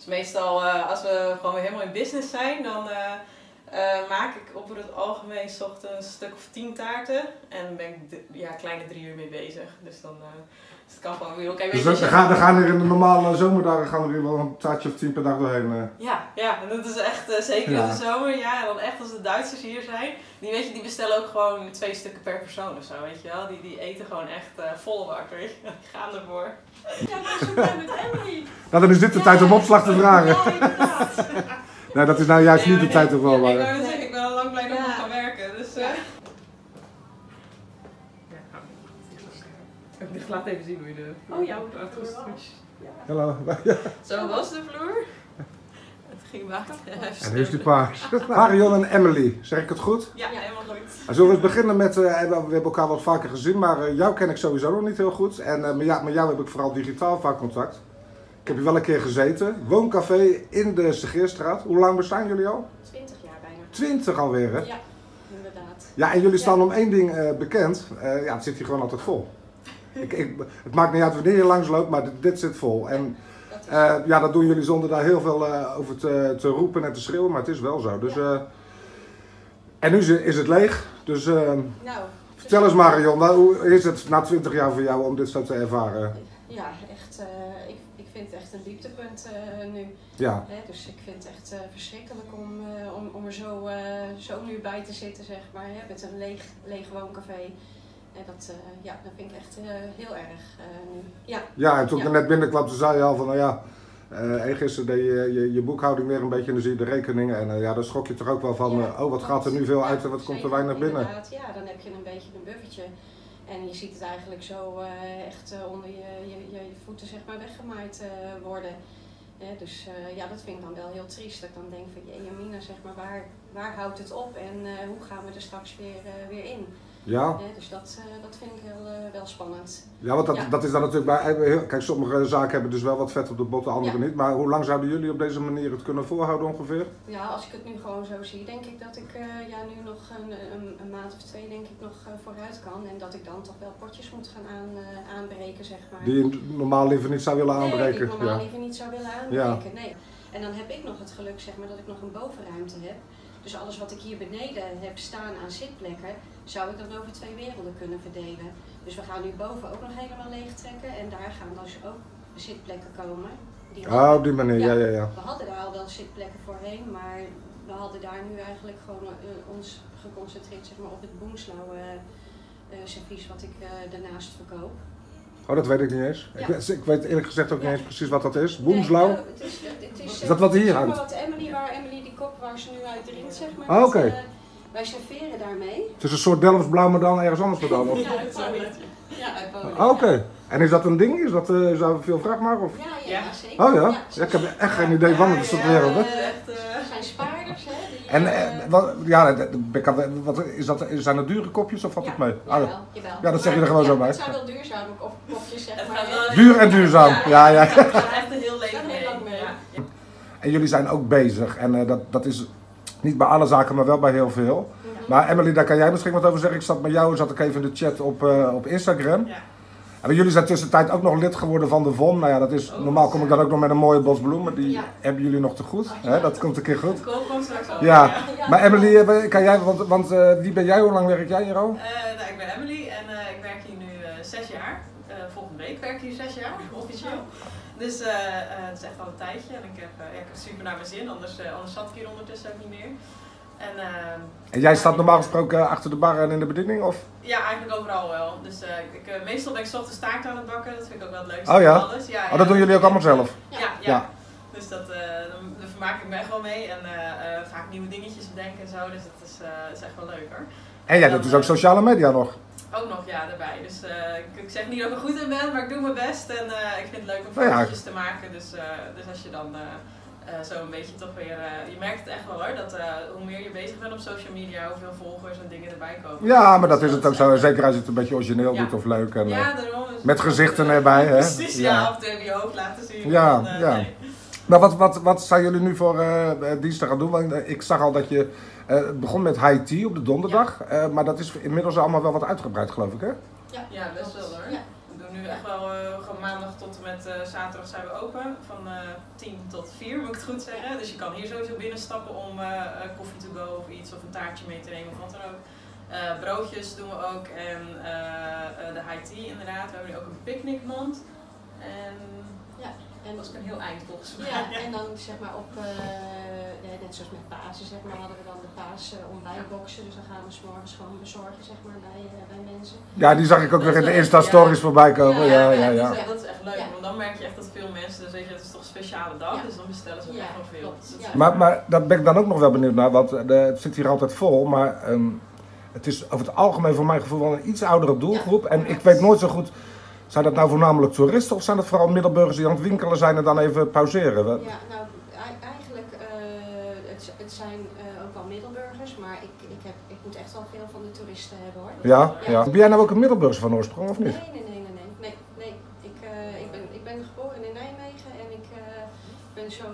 Dus meestal uh, als we gewoon weer helemaal in business zijn, dan uh, uh, maak ik op het algemeen s ochtends een stuk of tien taarten. En dan ben ik ja, kleine drie uur mee bezig. Dus dan dus het kan gewoon weer. Kijk, dus dan, gaan, dan gaan er in de normale zomerdagen gaan er weer wel een taartje of tien per dag doorheen. Ja, ja, en dat is echt zeker in de zomer. Ja, en dan echt als de Duitsers hier zijn, die, weet je, die bestellen ook gewoon twee stukken per persoon of zo, weet je wel. Die, die eten gewoon echt weet je. Die gaan ervoor. Ja, ben zo met Emily. Nou, dan is dit de tijd om opslag te vragen. Ja, Nee, dat is nou juist niet de tijd toch wel. Ja, maar... ik, zeggen, ik ben al lang blij dat ik kan werken. Dus, uh... Ik laat even zien hoe je de Oh ja, Hallo. Zo was de vloer. Het ging wachten. En nu is die paars. Marion en Emily, zeg ik het goed? Ja, helemaal goed. Nou, zullen we eens beginnen met, uh, we hebben elkaar wat vaker gezien, maar uh, jou ken ik sowieso nog niet heel goed. En uh, met, jou, met jou heb ik vooral digitaal vaak contact. Ik heb je wel een keer gezeten. Wooncafé in de Segeerstraat. Hoe lang bestaan jullie al? 20 jaar bijna. 20 alweer, hè? Ja, inderdaad. Ja, en jullie staan ja. om één ding uh, bekend. Uh, ja, het zit hier gewoon altijd vol. ik, ik, het maakt niet uit wanneer je langs loopt, maar dit, dit zit vol. En uh, ja, dat doen jullie zonder daar heel veel over te, te, roepen en te schreeuwen, maar het is wel zo. Dus, en nu is het leeg. Dus nou, vertel eens Marion, hoe is het na 20 jaar voor jou om dit zo te ervaren? Ja, echt. ik vind het echt een dieptepunt uh, nu. Ja. Hè, dus ik vind het echt uh, verschrikkelijk om, uh, om, om er zo, zo nu bij te zitten, zeg maar. Hè, met een leeg, leeg wooncafé. En dat, ja, dat vind ik echt heel erg nu. Ja, ja en toen ik er net binnenkwam, toen zei je al van, nou ja, uh, gisteren deed je, je, je boekhouding weer een beetje en dan zie je de rekeningen. En ja, dan schrok je toch ook wel van, ja, oh wat gaat er nu veel uit en wat komt er weinig binnen. Ja, dan heb je een beetje een buffertje. En je ziet het eigenlijk zo uh, echt uh, onder je, je, je, voeten zeg maar weggemaaid uh, worden. dus ja, dat vind ik dan wel heel triest. Dat ik dan denk van, je Mina, zeg maar, waar, waar houdt het op en hoe gaan we er straks weer, weer in? Ja. dus dat, dat vind ik heel, wel spannend. Ja, want dat, Ja. dat is dan natuurlijk bij. Kijk, sommige zaken hebben dus wel wat vet op de botten, andere Ja. niet. Maar hoe lang zouden jullie op deze manier het kunnen volhouden ongeveer? Ja, als ik het nu gewoon zo zie, denk ik dat ik eh, ja, nu nog een, een, een maand of twee denk ik nog eh, vooruit kan. En dat ik dan toch wel potjes moet gaan aan, eh, aanbreken, zeg maar. Die je normaal liever niet zou willen Nee, die aanbreken. ik normaal ja. liever niet zou willen aanbreken. Nee. En dan heb ik nog het geluk zeg maar, dat ik nog een bovenruimte heb. Dus alles wat ik hier beneden heb staan aan zitplekken, zou ik dan over twee werelden kunnen verdelen. Dus we gaan nu boven ook nog helemaal leeg trekken en daar gaan dus ook zitplekken komen. Die Ah, op die manier, ja, ja, ja. we hadden daar al wel zitplekken voorheen, maar we hadden daar nu eigenlijk gewoon eh, ons geconcentreerd zeg maar, op het boomslauw eh, eh, servies wat ik eh, daarnaast verkoop. Oh, dat weet ik niet eens. Ja. Ik, weet, ik weet eerlijk gezegd ook niet eens precies wat dat is. Boemslauw? Nee, nou, het is, het is, Is dat wat hier hangt? wat Emily, waar Emily waar ze nu uit drinkt, zeg maar. Ah, dat, oké. eh, wij serveren daarmee. Het is een soort Delfts blauw, maar dan ergens anders vandaan. Of? Ja, uit Polen. Ja, uit Polen. Ah, Oké. En is dat een ding? Is dat, eh, is daar veel vraag naar? Of? Ja, ja, Ja. zeker. Oh ja? Ja, ik heb echt geen idee van het wereld. Hè? dat is echt, eh, Er zijn spaarders, hè. Die, En eh, wat, ja, dat- wat, is dat, zijn dat dure kopjes of valt het mee? Ah, Jawel, ja. jawel. Ja, dat zeg je Maar- er gewoon zo ja, bij. Het zijn wel duurzame kop- kopjes, zeg het maar. gaat hè. wel Duur en duurzaam. Ja, ja. Het gaat echt een heel leven Gaat heel mee. lang mee. Ja. Ja. En jullie zijn ook bezig. En eh, dat, dat is niet bij alle zaken, maar wel bij heel veel. Maar Emily, daar kan jij misschien wat over zeggen. Ik zat met jou, zat ik even in de chat op, eh, op Instagram. Ja. En jullie zijn tussentijd ook nog lid geworden van de VON. Nou ja, dat is, normaal kom ik dan ook nog met een mooie bos bloemen. Die Ja. hebben jullie nog te goed. Hè? Dat komt een keer goed. Het komt gewoon straks al. Ja. Ja. Maar Emily, eh, kan jij, want, want eh, wie ben jij? Hoe lang werk jij hier al? Eh, nou, ik ben Emily en eh, ik werk hier nu eh, zes jaar. Eh, volgende week werk ik hier zes jaar, officieel. Dus eh, eh, het is echt al een tijdje en ik heb, eh, ja, ik heb het super naar mijn zin, anders, eh, anders zat ik hier ondertussen ook niet meer. En ehm, En jij staat normaal gesproken achter de bar en in de bediening? Of? ja, eigenlijk overal wel. Dus eh, ik, eh, meestal ben ik ochtends taart aan het bakken, dat vind ik ook wel het leukste Oh ja? van alles. Ja, Oh, dat doen jullie ook allemaal zelf? Ja, ja. Ja. Dus dat, eh, vermaak ik me echt wel mee en eh, eh, vaak nieuwe dingetjes bedenken en zo, dus dat is, eh, dat is echt wel leuk hoor. En jij doet dus ook sociale media nog? Ook nog, ja, daarbij. Dus eh, ik, zeg niet dat ik er goed in ben, maar ik doe mijn best. En eh, ik vind het leuk om Nou fotootjes te maken. Dus, eh, dus als je dan eh, eh, zo een beetje toch weer... eh, je merkt het echt wel hoor, dat eh, hoe meer je bezig bent op social media, hoeveel volgers en dingen erbij komen. Ja, maar dat Dus is het ook zo. Zeker als je het een beetje origineel Ja. doet of leuk. En, eh, Ja, daarom. het met gezichten eh, erbij, hè? Precies, ja. Ja. Heb je hoofd laten zien. Ja, eh, ja. nee. Maar wat, wat, wat zijn jullie nu voor eh, eh, diensten gaan doen? Want eh, ik zag al dat je eh, begon met high tea op de donderdag. eh, maar dat is inmiddels allemaal wel wat uitgebreid, geloof ik, hè? Ja, Ja, best wel hoor. Ja. We doen nu echt wel eh, gewoon maandag tot en met eh, zaterdag zijn we open. Van eh 10 tot 4 moet ik het goed zeggen. Dus je kan hier sowieso binnenstappen om eh, eh, koffie to go of iets of een taartje mee te nemen of wat dan ook. Eh, broodjes doen we ook en eh, eh, de high tea inderdaad. We hebben nu ook een picknickmand. En En, dat is ook een heel eind volgens mij. ja, en dan zeg maar op, eh, ja, net zoals met Pasen zeg maar, hadden we dan de paas eh, ontbijtboxen. Dus dan gaan we 's morgens gewoon bezorgen zeg maar, bij, eh, bij mensen. Ja, die zag ik ook weer in de Insta-stories voorbij komen. Ja, ja, ja. Dat, is, dat is echt leuk, Ja. want dan merk je echt dat veel mensen, dus weet je, het is toch een speciale dag, Ja. dus dan bestellen ze ook Ja, echt wel veel. Dus dat Maar, maar daar ben ik dan ook nog wel benieuwd naar, want de, het zit hier altijd vol. Maar ehm, het is over het algemeen voor mijn gevoel wel een iets oudere doelgroep. En ik weet nooit zo goed, zijn dat nou voornamelijk toeristen of zijn dat vooral middelburgers die aan het winkelen zijn en dan even pauzeren? Ja, nou ei- eigenlijk, eh het, het zijn eh, ook wel middelburgers, maar ik, ik, heb, ik moet echt wel veel van de toeristen hebben hoor. Ja, Ja. ja. Ben jij nou ook een middelburger van oorsprong of niet? nee, nee, nee, nee, nee, nee. Ik, eh, ik, ben, ik ben geboren in Nijmegen en ik ben zo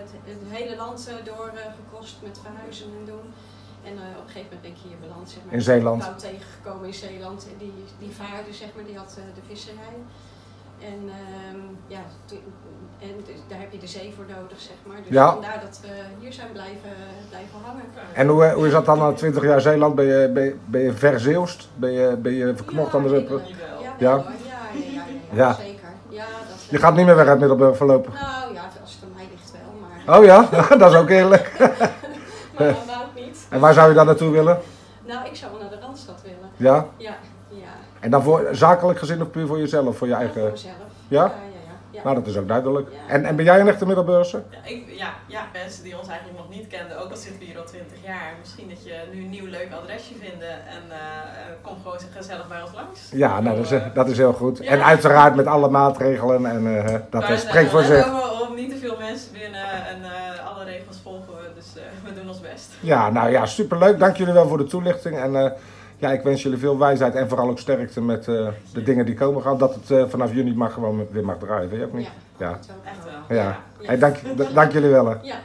het, het hele land door eh, gekost met verhuizen en doen. En eh, op een gegeven moment ben ik hier beland, zeg maar. In Zeeland. Ik ben tegengekomen in Zeeland. En die, die vader, zeg maar, die had eh, de visserij. En ehm, ja, en daar heb je de zee voor nodig, zeg maar. Dus Ja. vandaar dat we hier zijn blijven, blijven hangen. En hoe, eh, hoe is dat dan na 20 jaar Zeeland? Ben je, ben je, ben je verzeeuwst? Ben je, ben je verknocht aan de Ja. Ja, Ja? hoor. ja, ja, ja, ja, Ja. zeker. Ja, dat, Je gaat niet meer weg uit Middelburg voorlopig. Nou ja, als het aan mij ligt wel, maar, Oh ja, dat is ook eerlijk. maar En waar zou je dan naartoe willen? Nou, ik zou wel naar de Randstad willen. Ja? Ja, ja. En dan voor zakelijk gezin of puur voor jezelf, voor je Ja, eigen... voor mezelf. Ja? Ja, ja, ja. ja. Nou, dat is ook duidelijk. Ja. En, en ben jij een echte Middelburgse? Ja, ik, ja, ja, mensen die ons eigenlijk nog niet kenden, ook al zitten we hier al 20 jaar, misschien dat je nu een nieuw leuk adresje vinden en eh, eh, kom gewoon gezellig bij ons langs. Ja, nou, dat is, dat is heel goed. Ja. En uiteraard met alle maatregelen en eh, dat spreekt voor zich. over om niet te veel mensen binnen en eh, alle regels volgen we, dus eh, we doen ons best. Ja, nou ja, superleuk. Dank jullie wel voor de toelichting. En eh, ja, ik wens jullie veel wijsheid en vooral ook sterkte met eh, de dingen die komen gaan. Dat het eh, vanaf juni maar gewoon weer mag draaien, weet je ook niet? Ja, Ja. Echt wel. Ja. Hey, dank, dank jullie wel. hè. Ja.